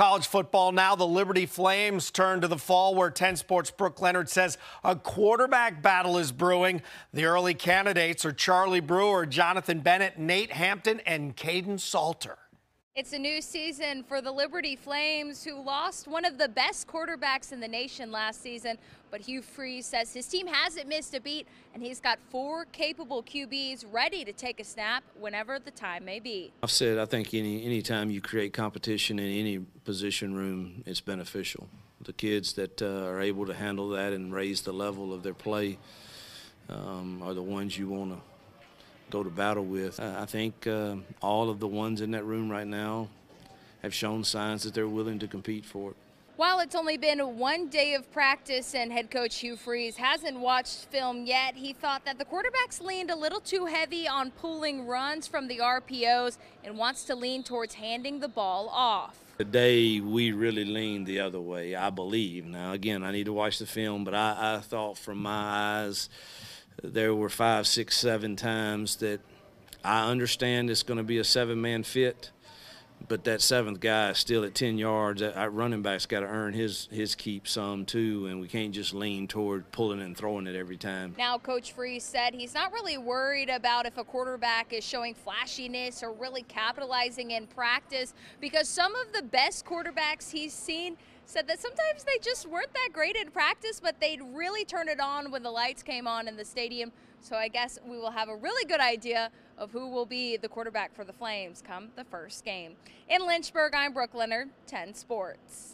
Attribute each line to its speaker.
Speaker 1: College football now. The Liberty Flames turn to the fall, where 10 Sports Brooke Leonard says a quarterback battle is brewing. The early candidates are Charlie Brewer, Jonathan Bennett, Nate Hampton, and Kaidon Salter.
Speaker 2: It's a new season for the Liberty Flames, who lost one of the best quarterbacks in the nation last season. But Hugh Freeze says his team hasn't missed a beat, and he's got four capable QBs ready to take a snap whenever the time may be.
Speaker 3: I've said I think any any time you create competition in any position room, it's beneficial. The kids that uh, are able to handle that and raise the level of their play um, are the ones you want to go to battle with. I think uh, all of the ones in that room right now have shown signs that they're willing to compete for it.
Speaker 2: While it's only been one day of practice and head coach Hugh Freeze hasn't watched film yet, he thought that the quarterbacks leaned a little too heavy on pulling runs from the RPOs and wants to lean towards handing the ball off.
Speaker 3: Today, we really leaned the other way, I believe. Now, again, I need to watch the film, but I, I thought from my eyes, there were five, six, seven times that I understand it's going to be a seven man fit, but that seventh guy is still at 10 yards. That running back's got to earn his, his keep some too, and we can't just lean toward pulling and throwing it every time.
Speaker 2: Now, Coach Freeze said he's not really worried about if a quarterback is showing flashiness or really capitalizing in practice because some of the best quarterbacks he's seen said that sometimes they just weren't that great in practice, but they'd really turn it on when the lights came on in the stadium. So I guess we will have a really good idea of who will be the quarterback for the Flames come the first game. In Lynchburg, I'm Brooke Leonard, 10 Sports.